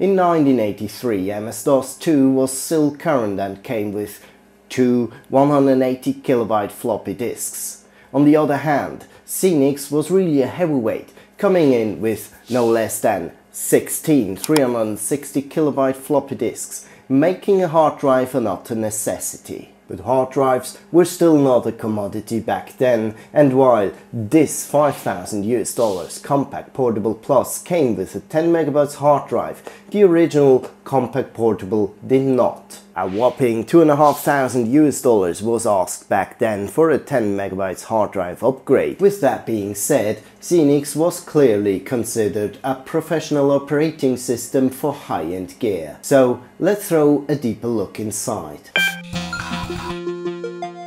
In 1983 MS-DOS 2 was still current and came with two 180 kilobyte floppy disks. On the other hand, Xenix was really a heavyweight, coming in with no less than 16 360 kilobyte floppy disks, making a hard drive not a necessity. But hard drives were still not a commodity back then, and while this 5000 US dollars Compaq Portable Plus came with a 10 megabytes hard drive, the original Compaq Portable did not. A whopping 2500 US dollars was asked back then for a 10 megabytes hard drive upgrade. With that being said, Xenix was clearly considered a professional operating system for high-end gear. So let's throw a deeper look inside.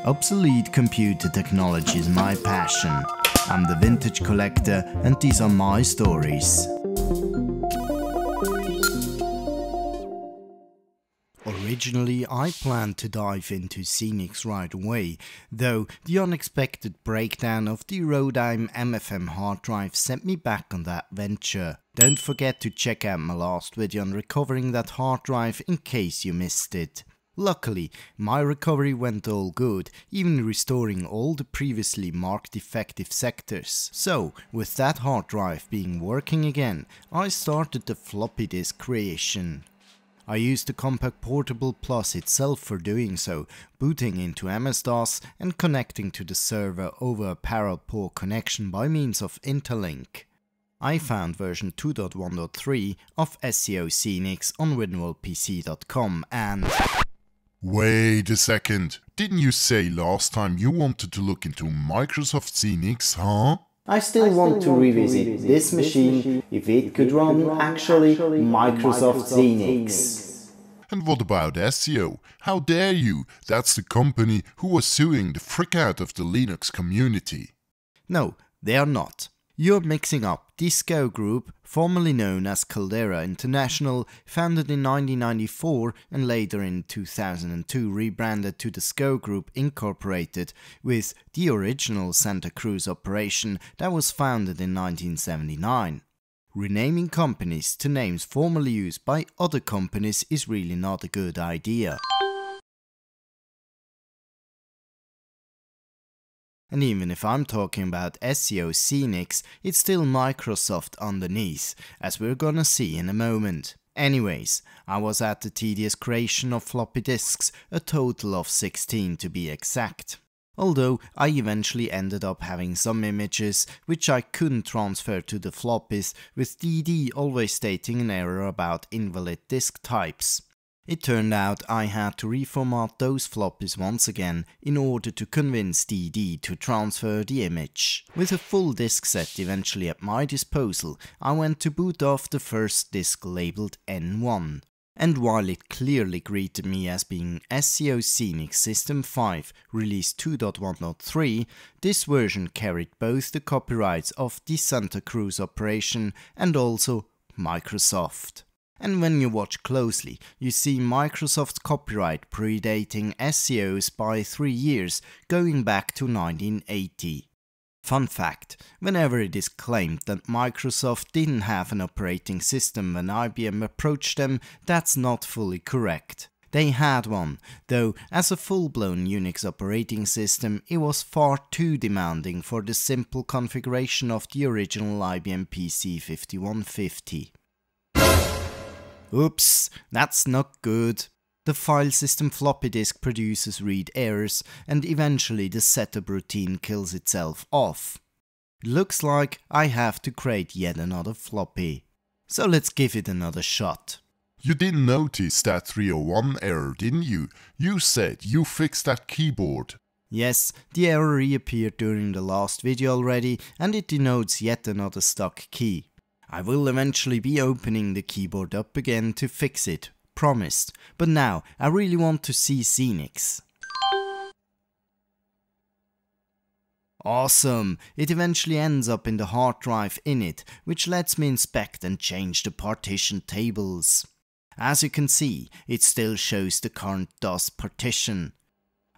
Obsolete computer technology is my passion. I'm the Phintage collector and these are my stories. Originally, I planned to dive into Xenix right away, though the unexpected breakdown of the Rodime MFM hard drive sent me back on that venture. Don't forget to check out my last video on recovering that hard drive in case you missed it. Luckily, my recovery went all good, even restoring all the previously marked defective sectors. So, with that hard drive being working again, I started the floppy disk creation. I used the Compaq Portable Plus itself for doing so, booting into MS-DOS and connecting to the server over a parallel port connection by means of Interlink. I found version 2.1.3 of SCO Xenix on WinWorldPC.com and Wait a second. Didn't you say last time you wanted to look into Microsoft Xenix, huh? I still, I still want, to, want revisit to revisit this machine, machine if it could run, run actually, actually Microsoft, Microsoft Xenix. Xenix. And what about SCO? How dare you? That's the company who was suing the frick out of the Linux community. No, they are not. You're mixing up the SCO Group, formerly known as Caldera International, founded in 1994 and later in 2002 rebranded to the SCO Group Incorporated, with the original Santa Cruz operation that was founded in 1979. Renaming companies to names formerly used by other companies is really not a good idea. And even if I'm talking about SCO Xenix, it's still Microsoft underneath, as we're gonna see in a moment. Anyways, I was at the tedious creation of floppy disks, a total of 16 to be exact. Although I eventually ended up having some images which I couldn't transfer to the floppies, with DD always stating an error about invalid disk types. It turned out I had to reformat those floppies once again in order to convince DD to transfer the image. With a full disk set eventually at my disposal, I went to boot off the first disk labeled N1. And while it clearly greeted me as being SCO Xenix System 5 release 2.1.3, this version carried both the copyrights of the Santa Cruz operation and also Microsoft. And when you watch closely, you see Microsoft's copyright predating SCO's by 3 years, going back to 1980. Fun fact, whenever it is claimed that Microsoft didn't have an operating system when IBM approached them, that's not fully correct. They had one, though as a full-blown Unix operating system it was far too demanding for the simple configuration of the original IBM PC 5150. Oops, that's not good. The file system floppy disk produces read errors and eventually the setup routine kills itself off. Looks like I have to create yet another floppy. So let's give it another shot. You didn't notice that 301 error, didn't you? You said you fixed that keyboard. Yes, the error reappeared during the last video already and it denotes yet another stuck key. I will eventually be opening the keyboard up again to fix it, promised, but now I really want to see Xenix. Awesome! It eventually ends up in the hard drive in it, which lets me inspect and change the partition tables. As you can see, it still shows the current DOS partition.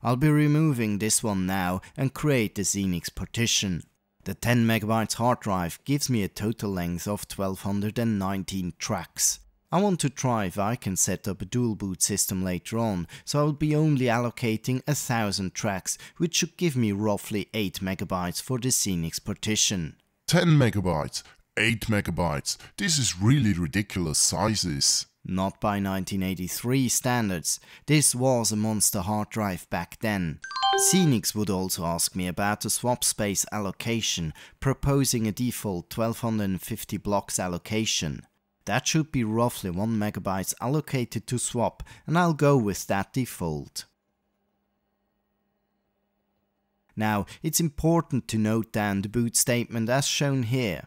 I'll be removing this one now and create the Xenix partition. The 10 MB hard drive gives me a total length of 1219 tracks. I want to try if I can set up a dual boot system later on, so I'll be only allocating a thousand tracks, which should give me roughly 8 megabytes for the Xenix partition. 10 megabytes, 8 megabytes, this is really ridiculous sizes. Not by 1983 standards, this was a monster hard drive back then. Xenix would also ask me about the swap space allocation, proposing a default 1250 blocks allocation. That should be roughly 1 megabytes allocated to swap and I'll go with that default. Now, it's important to note down the boot statement as shown here.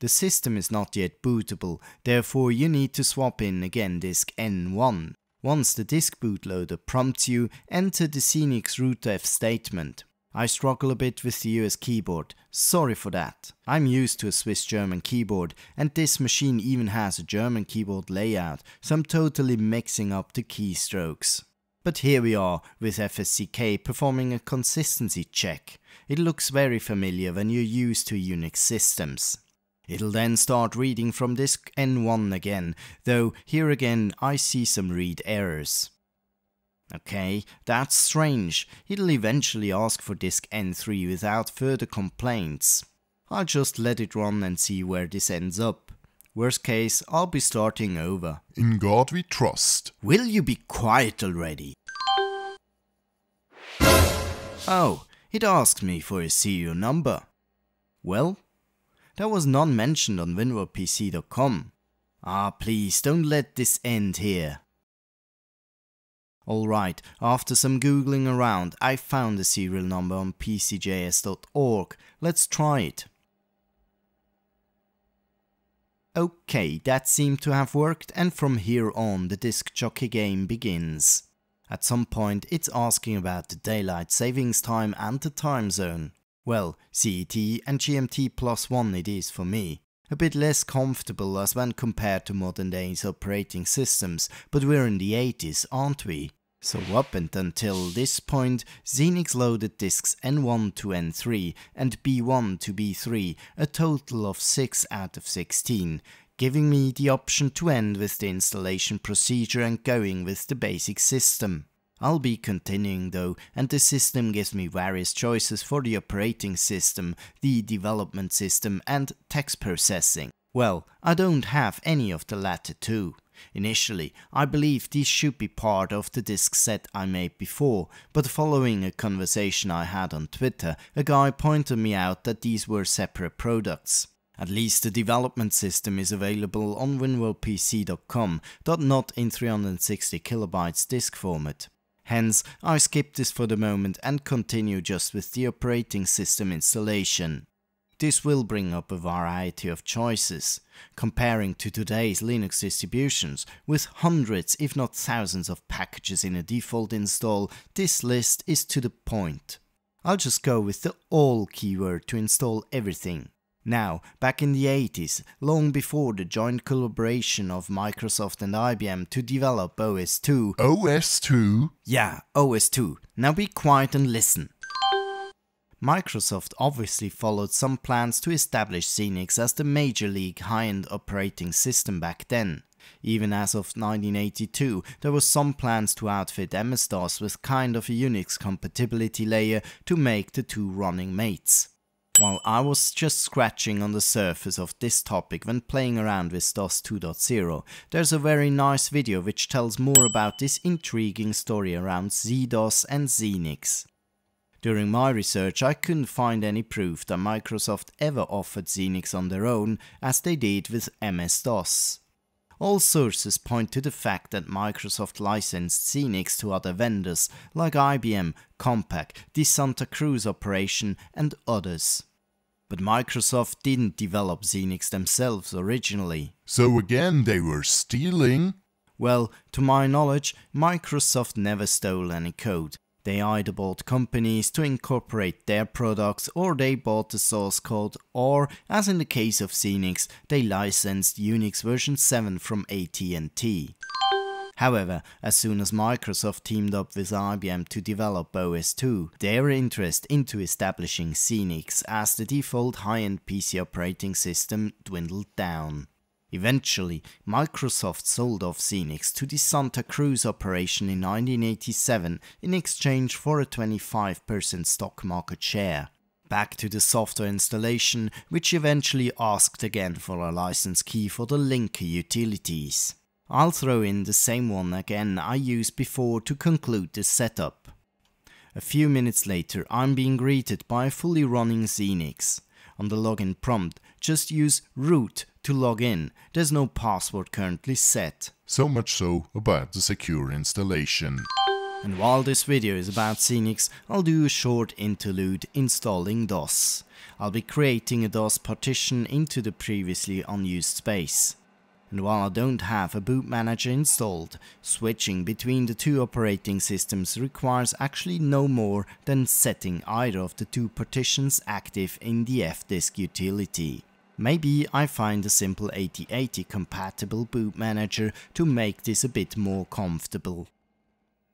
The system is not yet bootable, therefore you need to swap in again disk N1. Once the disk bootloader prompts you, enter the Xenix rootf statement. I struggle a bit with the US keyboard, sorry for that. I'm used to a Swiss German keyboard and this machine even has a German keyboard layout, so I'm totally mixing up the keystrokes. But here we are with FSCK performing a consistency check. It looks very familiar when you're used to Unix systems. It'll then start reading from disk N1 again, though here again I see some read errors. Okay, that's strange. It'll eventually ask for disk N3 without further complaints. I'll just let it run and see where this ends up. Worst case, I'll be starting over. In God we trust. Will you be quiet already? Oh, it asked me for a serial number. Well, there was none mentioned on WinWorldPC.com. Ah, please don't let this end here. Alright, after some googling around, I found the serial number on pcjs.org. Let's try it. Okay, that seemed to have worked and from here on the disc jockey game begins. At some point it's asking about the daylight savings time and the time zone. Well, CET and GMT plus 1 it is for me. A bit less comfortable as when compared to modern days operating systems, but we're in the 80s, aren't we? So up and until this point, Xenix loaded disks N1 to N3 and B1 to B3, a total of 6 out of 16, giving me the option to end with the installation procedure and going with the basic system. I'll be continuing though, and the system gives me various choices for the operating system, the development system and text processing. Well, I don't have any of the latter two. Initially, I believed these should be part of the disk set I made before, but following a conversation I had on Twitter, a guy pointed me out that these were separate products. At least the development system is available on winworldpc.com, not in 360kb disk format. Hence, I skip this for the moment and continue just with the operating system installation. This will bring up a variety of choices. Comparing to today's Linux distributions, with hundreds if not thousands of packages in a default install, this list is to the point. I'll just go with the all keyword to install everything. Now, back in the 80s, long before the joint collaboration of Microsoft and IBM to develop OS2. OS2? Yeah, OS2. Now be quiet and listen. Microsoft obviously followed some plans to establish Xenix as the major league high-end operating system back then. Even as of 1982, there were some plans to outfit MS-DOS with kind of a Unix compatibility layer to make the two running mates. While I was just scratching on the surface of this topic when playing around with DOS 2.0, there's a very nice video which tells more about this intriguing story around ZDOS and Xenix. During my research I couldn't find any proof that Microsoft ever offered Xenix on their own as they did with MS-DOS. All sources point to the fact that Microsoft licensed Xenix to other vendors like IBM, Compaq, the Santa Cruz operation and others. But Microsoft didn't develop Xenix themselves originally. So again they were stealing? Well, to my knowledge, Microsoft never stole any code. They either bought companies to incorporate their products or they bought the source code or, as in the case of Xenix, they licensed Unix version 7 from AT&T. However, as soon as Microsoft teamed up with IBM to develop OS2, their interest into establishing Xenix as the default high-end PC operating system dwindled down. Eventually, Microsoft sold off Xenix to the Santa Cruz operation in 1987 in exchange for a 25% stock market share. Back to the software installation, which eventually asked again for a license key for the Linker utilities. I'll throw in the same one again I used before to conclude the setup. A few minutes later I'm being greeted by a fully running Xenix. On the login prompt, just use root to log in. There's no password currently set. So much so about the secure installation. And while this video is about Xenix, I'll do a short interlude installing DOS. I'll be creating a DOS partition into the previously unused space. And while I don't have a boot manager installed, switching between the two operating systems requires actually no more than setting either of the two partitions active in the fdisk utility. Maybe I find a simple 8080 compatible boot manager to make this a bit more comfortable.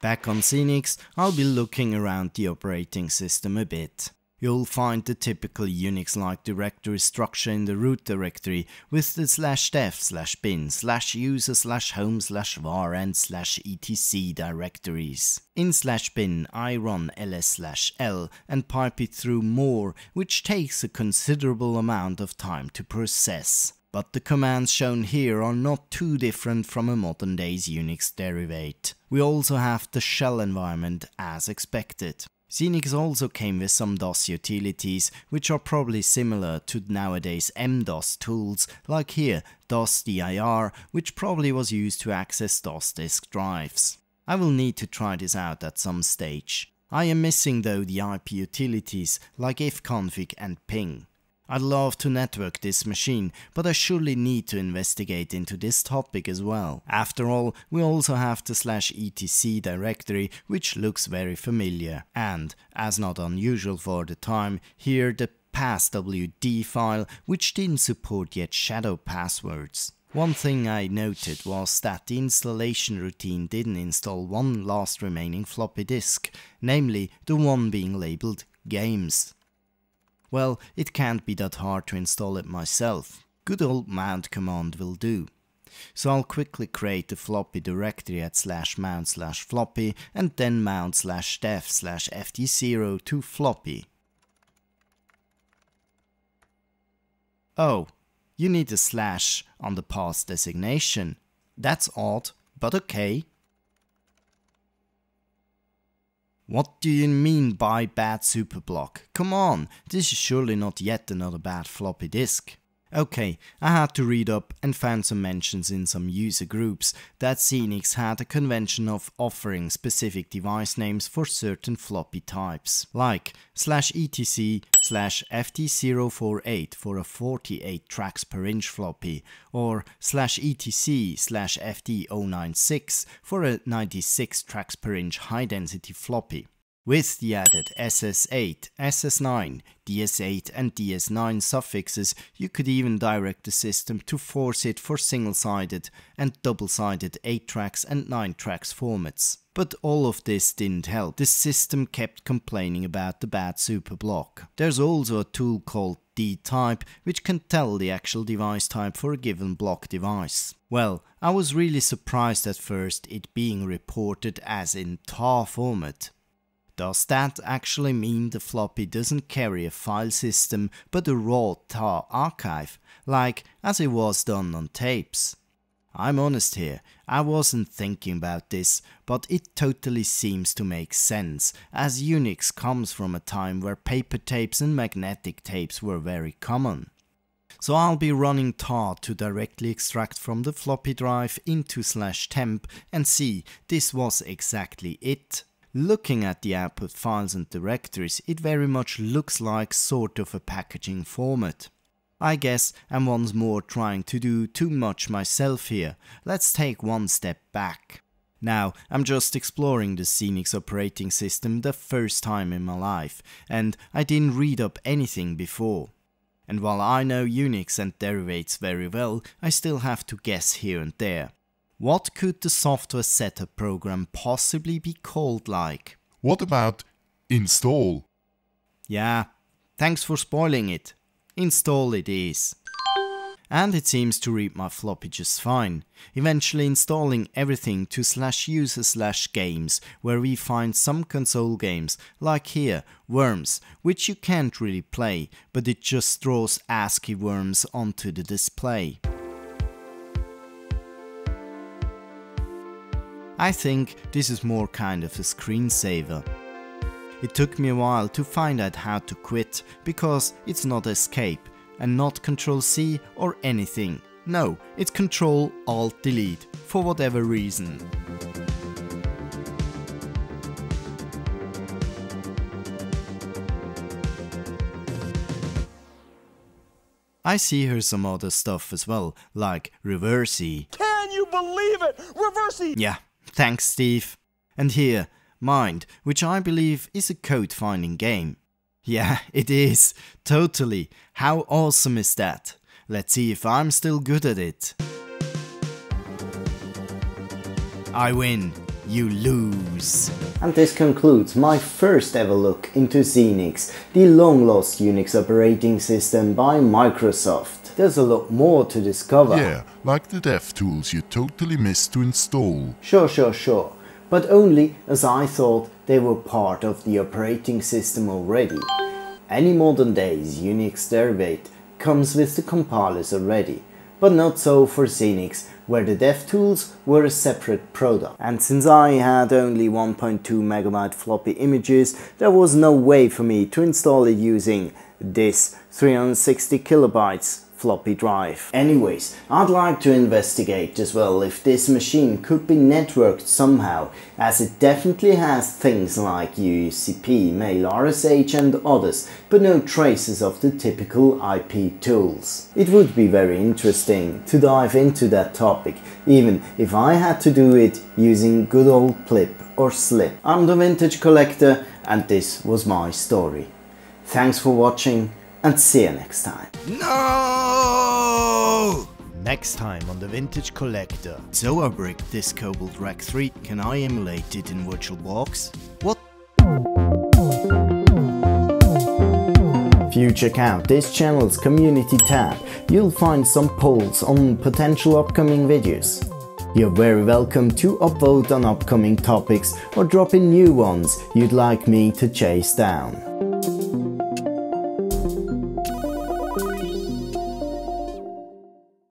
Back on Xenix, I'll be looking around the operating system a bit. You'll find the typical Unix-like directory structure in the root directory with the slash dev slash bin slash user slash home slash var and slash etc directories. In slash bin I run ls slash l and pipe it through more which takes a considerable amount of time to process. But the commands shown here are not too different from a modern day's Unix derivate. We also have the shell environment as expected. Xenix also came with some DOS utilities, which are probably similar to nowadays MDOS tools, like here DOS DIR, which probably was used to access DOS disk drives. I will need to try this out at some stage. I am missing though the IP utilities like ifconfig and ping. I'd love to network this machine, but I surely need to investigate into this topic as well. After all, we also have the slash etc directory, which looks very familiar. And, as not unusual for the time, here the passwd file, which didn't support yet shadow passwords. One thing I noted was that the installation routine didn't install one last remaining floppy disk, namely the one being labeled games. Well, it can't be that hard to install it myself. Good old mount command will do. So I'll quickly create a floppy directory at slash mount slash floppy and then mount slash dev slash fd0 to floppy. Oh, you need a slash on the path designation. That's odd, but okay. What do you mean by bad superblock? Come on, this is surely not yet another bad floppy disk. Okay, I had to read up and found some mentions in some user groups that Xenix had a convention of offering specific device names for certain floppy types, like slash etc slash FD048 for a 48 tracks per inch floppy, or slash etc slash FD096 for a 96 tracks per inch high density floppy. With the added SS8, SS9, DS8 and DS9 suffixes, you could even direct the system to force it for single-sided and double-sided 8 tracks and 9 tracks formats. But all of this didn't help, the system kept complaining about the bad super block. There's also a tool called D-type, which can tell the actual device type for a given block device. Well, I was really surprised at first it being reported as in TAR format. Does that actually mean the floppy doesn't carry a file system but a raw tar archive, like as it was done on tapes? I'm honest here, I wasn't thinking about this, but it totally seems to make sense, as Unix comes from a time where paper tapes and magnetic tapes were very common. So I'll be running tar to directly extract from the floppy drive into slash temp and see this was exactly it. Looking at the output files and directories, it very much looks like sort of a packaging format. I guess I'm once more trying to do too much myself here. Let's take one step back. Now, I'm just exploring the Xenix operating system the first time in my life, and I didn't read up anything before. And while I know Unix and derivates very well, I still have to guess here and there. What could the software setup program possibly be called like? What about install? Yeah, thanks for spoiling it. Install it is. and it seems to read my floppy just fine, eventually installing everything to slash user slash games where we find some console games like here Worms, which you can't really play, but it just draws ASCII worms onto the display. I think this is more kind of a screensaver. It took me a while to find out how to quit because it's not escape and not control C or anything. No, it's control alt delete for whatever reason. I see here some other stuff as well, like reverse Can you believe it? Reverse Yeah, thanks Steve. And here, Mind, which I believe is a code finding game. Yeah, it is. Totally. How awesome is that? Let's see if I'm still good at it. I win. You lose. And this concludes my first ever look into Xenix, the long lost Unix operating system by Microsoft. There's a lot more to discover. Yeah, like the dev tools you totally missed to install. Sure, sure, sure. But only as I thought they were part of the operating system already. Any modern days Unix derivative comes with the compilers already, but not so for Xenix, where the DevTools were a separate product. And since I had only 1.2 megabyte floppy images, there was no way for me to install it using this 360 kilobytes floppy drive. Anyways, I'd like to investigate as well if this machine could be networked somehow, as it definitely has things like UUCP, mail RSH and others, but no traces of the typical IP tools. It would be very interesting to dive into that topic, even if I had to do it using good old Plip or Slip. I'm the Phintage Collector and this was my story. Thanks for watching and see you next time. No! Next time on the Phintage Collector. So I brick this Cobalt RaQ 3, can I emulate it in VirtualBox? What? If you check out this channel's community tab, you'll find some polls on potential upcoming videos. You're very welcome to upvote on upcoming topics or drop in new ones you'd like me to chase down.